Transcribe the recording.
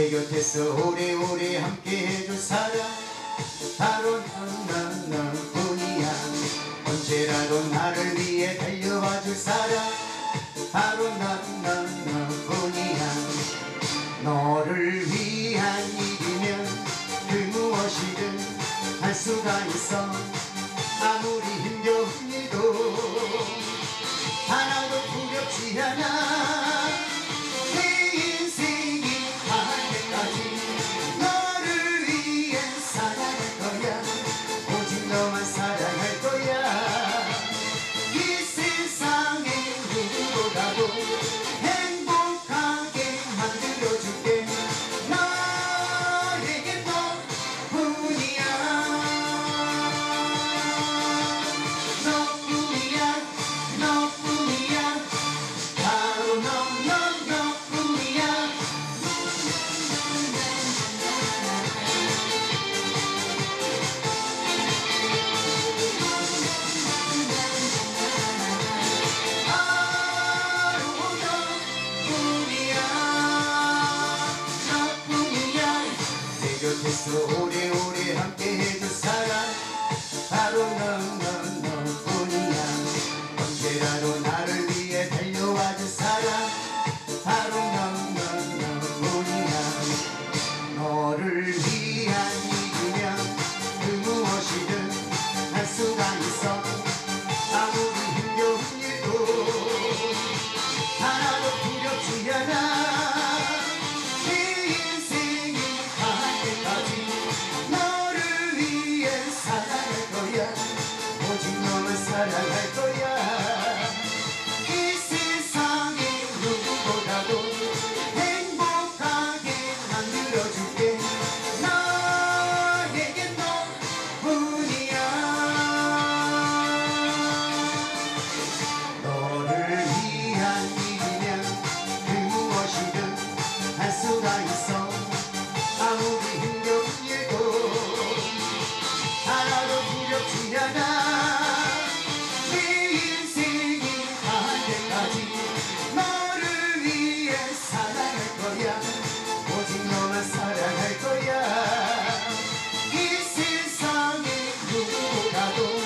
우리 곁에서 오래오래 함께 해줄 사람. 바로 넌 너뿐이야. 언제라도 나를 위해 달려와 줄 사람. 바로 넌넌 너뿐이야. 너를 위한 일이면 그 무엇이든 할 수가 있어. 아무리 힘겨운 jogador. do bocador.